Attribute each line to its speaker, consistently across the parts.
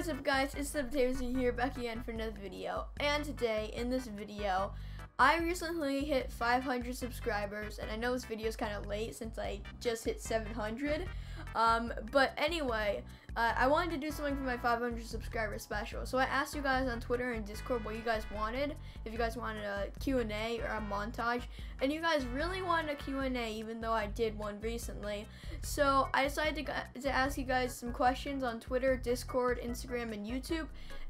Speaker 1: What's up guys? It's Sub Davidson here back again for another video. And today, in this video, I recently hit 500 subscribers, and I know this video is kind of late since I just hit 700. Um, but anyway, uh, I wanted to do something for my 500 subscriber special. So I asked you guys on Twitter and Discord what you guys wanted. If you guys wanted a Q&A or a montage. And you guys really wanted a Q&A even though I did one recently. So I decided to, to ask you guys some questions on Twitter, Discord, Instagram, and YouTube.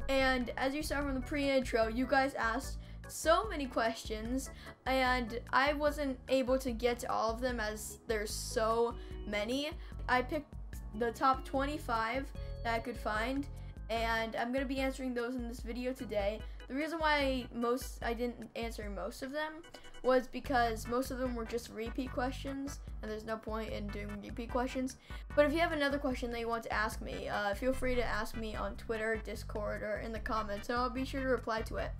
Speaker 1: And as you saw from the pre-intro, you guys asked so many questions and I wasn't able to get to all of them as there's so many. I picked the top 25 that I could find and I'm gonna be answering those in this video today. The reason why most I didn't answer most of them was because most of them were just repeat questions and there's no point in doing repeat questions. But if you have another question that you want to ask me, uh, feel free to ask me on Twitter, Discord, or in the comments and I'll be sure to reply to it.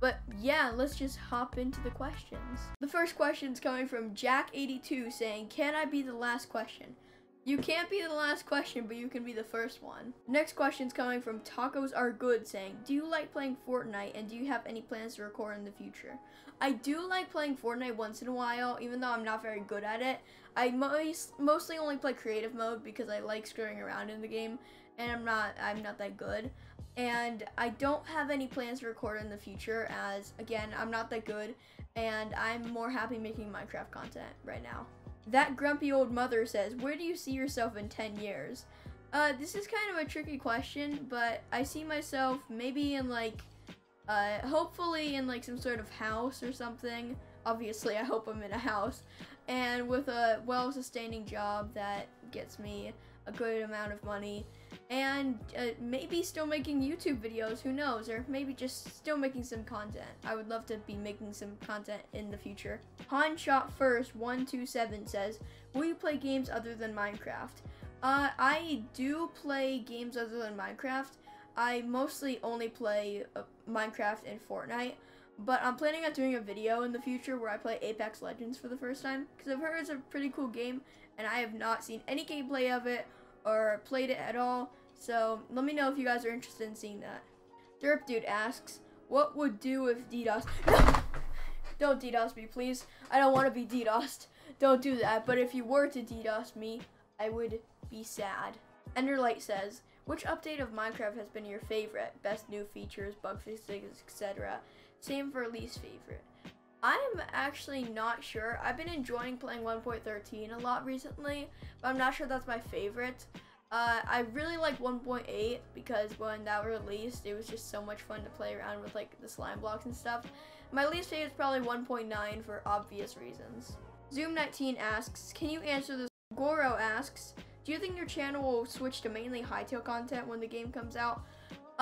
Speaker 1: But yeah, let's just hop into the questions. The first question is coming from Jack82 saying, Can I be the last question? You can't be the last question, but you can be the first one. Next question is coming from Tacos Are Good saying, Do you like playing Fortnite and do you have any plans to record in the future? I do like playing Fortnite once in a while, even though I'm not very good at it. I most, mostly only play creative mode because I like screwing around in the game and I'm not I'm not that good and I don't have any plans to record in the future as again I'm not that good and I'm more happy making Minecraft content right now. That grumpy old mother says, where do you see yourself in 10 years? Uh, this is kind of a tricky question, but I see myself maybe in like, uh, hopefully in like some sort of house or something. Obviously, I hope I'm in a house and with a well-sustaining job that gets me a good amount of money and uh, maybe still making YouTube videos, who knows, or maybe just still making some content. I would love to be making some content in the future. Han Shot First 127 says, will you play games other than Minecraft? Uh, I do play games other than Minecraft. I mostly only play uh, Minecraft and Fortnite, but I'm planning on doing a video in the future where I play Apex Legends for the first time, because I've heard it's a pretty cool game, and I have not seen any gameplay of it or played it at all. So let me know if you guys are interested in seeing that. Derp Dude asks, what would do if DDoS? Don't DDoS me, please. I don't want to be DDoSed. Don't do that. But if you were to DDoS me, I would be sad. Enderlight says, which update of Minecraft has been your favorite? Best new features, bug fixes, etc. Same for least favorite. I'm actually not sure. I've been enjoying playing 1.13 a lot recently, but I'm not sure that's my favorite. Uh, I really like 1.8 because when that released, it was just so much fun to play around with like the slime blocks and stuff. My least favorite is probably 1.9 for obvious reasons. Zoom19 asks, can you answer this? Goro asks, do you think your channel will switch to mainly Hytale content when the game comes out?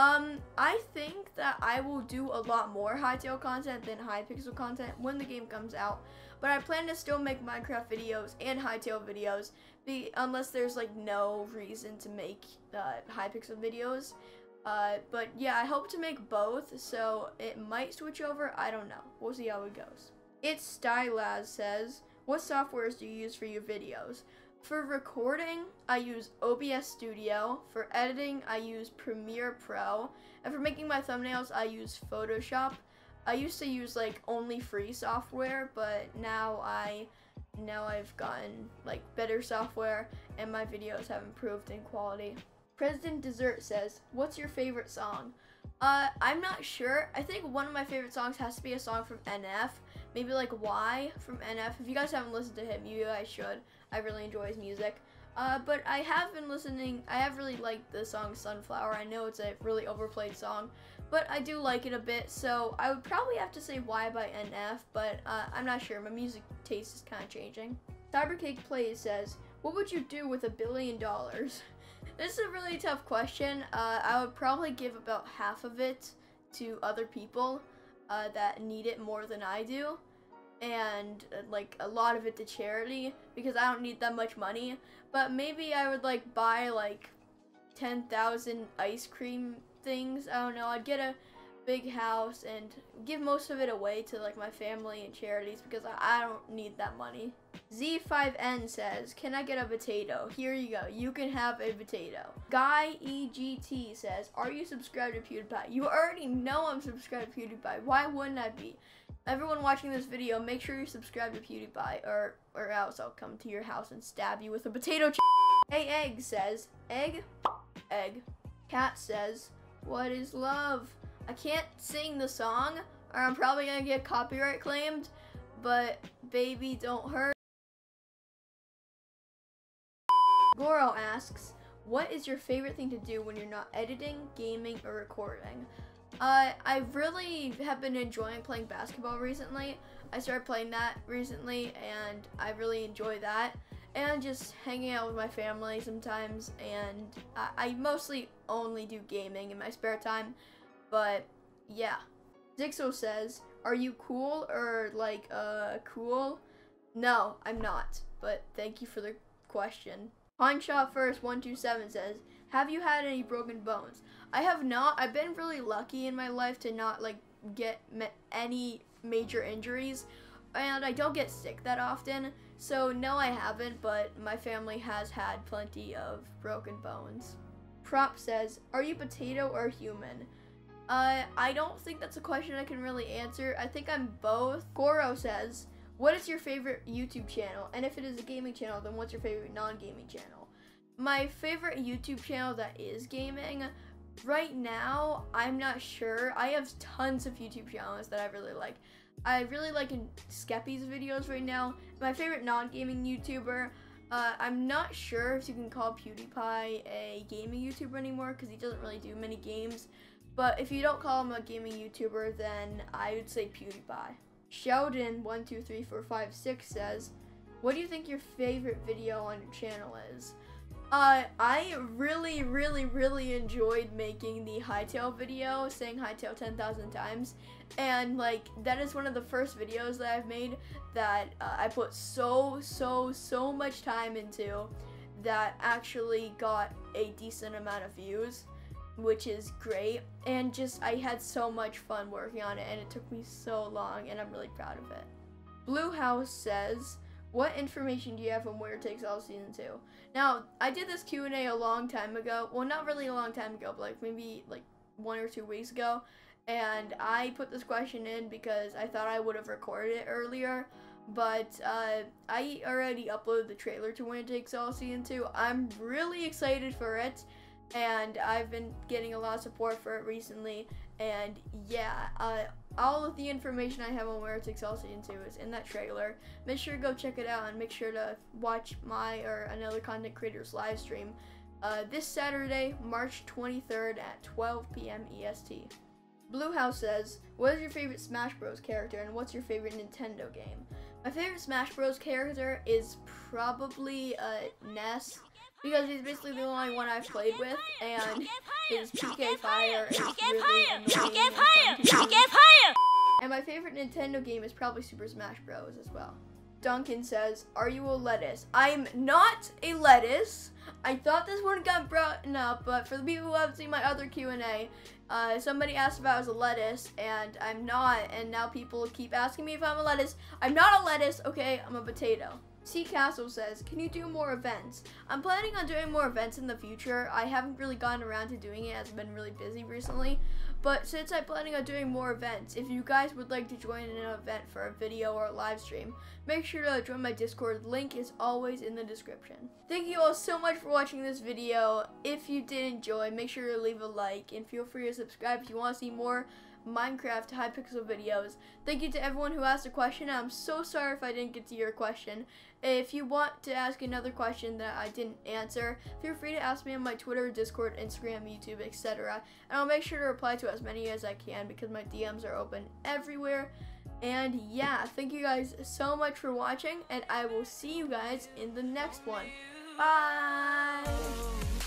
Speaker 1: Um, I think that I will do a lot more Hytale content than Hypixel content when the game comes out. But I plan to still make Minecraft videos and Hytale videos, be, unless there's like no reason to make uh, Hypixel videos. Uh, but yeah, I hope to make both, so it might switch over. I don't know. We'll see how it goes. It's Stylaz says, what softwares do you use for your videos? For recording, I use OBS Studio. For editing, I use Premiere Pro. And for making my thumbnails, I use Photoshop. I used to use like only free software, but now I now I've gotten like better software and my videos have improved in quality. President Dessert says, "What's your favorite song?" Uh, I'm not sure. I think one of my favorite songs has to be a song from NF. Maybe like Why from NF. If you guys haven't listened to him, you guys should. I really enjoy his music. Uh, but I have been listening, I have really liked the song Sunflower. I know it's a really overplayed song, but I do like it a bit, so I would probably have to say Why by NF, but uh, I'm not sure. My music taste is kind of changing. Cybercake Plays says, What would you do with a billion dollars? This is a really tough question. Uh, I would probably give about half of it to other people uh, that need it more than I do and uh, like a lot of it to charity because I don't need that much money. But maybe I would like buy like 10,000 ice cream things. I don't know. I'd get a big house and give most of it away to like my family and charities because I, I don't need that money. Z5N says, Can I get a potato? Here you go. You can have a potato. Guy EGT says, Are you subscribed to PewDiePie? You already know I'm subscribed to PewDiePie. Why wouldn't I be? Everyone watching this video, make sure you're subscribed to PewDiePie or, or else I'll come to your house and stab you with a potato Hey Egg says, Egg, egg. Cat says, What is love? I can't sing the song or I'm probably gonna get copyright claimed, but baby don't hurt. Goro asks, what is your favorite thing to do when you're not editing, gaming, or recording? Uh, I really have been enjoying playing basketball recently. I started playing that recently and I really enjoy that. And just hanging out with my family sometimes and I, I mostly only do gaming in my spare time. But yeah. Dixo says, are you cool or like uh cool? No, I'm not. But thank you for the question. Pine Shot First 127 says, Have you had any broken bones? I have not. I've been really lucky in my life to not like get any major injuries. And I don't get sick that often. So no, I haven't, but my family has had plenty of broken bones. Prop says, Are you potato or human? Uh, I don't think that's a question I can really answer. I think I'm both. Goro says, what is your favorite YouTube channel? And if it is a gaming channel, then what's your favorite non-gaming channel? My favorite YouTube channel that is gaming, right now, I'm not sure. I have tons of YouTube channels that I really like. I really like Skeppy's videos right now. My favorite non-gaming YouTuber, uh, I'm not sure if you can call PewDiePie a gaming YouTuber anymore because he doesn't really do many games. But if you don't call him a gaming YouTuber, then I would say PewDiePie. Sheldon12345 says, What do you think your favorite video on your channel is? Uh, I really, really, really enjoyed making the Hytale video, saying Hytale 10,000 times. And, like, that is one of the first videos that I've made that uh, I put so, so, so much time into that actually got a decent amount of views which is great. And just, I had so much fun working on it, and it took me so long, and I'm really proud of it. Blue House says, what information do you have on Winner Takes All Season 2? Now, I did this Q&A a long time ago. Well, not really a long time ago, but like maybe like one or two weeks ago. And I put this question in because I thought I would have recorded it earlier. But uh, I already uploaded the trailer to Winner Takes All Season 2. I'm really excited for it and I've been getting a lot of support for it recently. And yeah, uh, all of the information I have on where it's season two is in that trailer. Make sure to go check it out and make sure to watch my or another content creator's live stream uh, this Saturday, March 23rd at 12 p.m. EST. Blue House says, What is your favorite Smash Bros. character and what's your favorite Nintendo game? My favorite Smash Bros. character is probably uh, Ness because he's basically the only one I've played with, and his PK Fire is really annoying and And my favorite Nintendo game is probably Super Smash Bros. as well. Duncan says, are you a lettuce? I'm not a lettuce. I thought this one got brought up, but for the people who haven't seen my other Q&A, uh, somebody asked if I was a lettuce, and I'm not, and now people keep asking me if I'm a lettuce. I'm not a lettuce, okay? I'm a potato. Sea Castle says, can you do more events? I'm planning on doing more events in the future. I haven't really gotten around to doing it as I've been really busy recently. But since I'm planning on doing more events, if you guys would like to join an event for a video or a live stream, make sure to join my Discord. Link is always in the description. Thank you all so much for watching this video. If you did enjoy, make sure to leave a like and feel free to subscribe if you want to see more Minecraft Hypixel videos. Thank you to everyone who asked a question. I'm so sorry if I didn't get to your question. If you want to ask another question that I didn't answer, feel free to ask me on my Twitter, Discord, Instagram, YouTube, etc. And I'll make sure to reply to as many as I can because my DMs are open everywhere. And yeah, thank you guys so much for watching, and I will see you guys in the next one. Bye!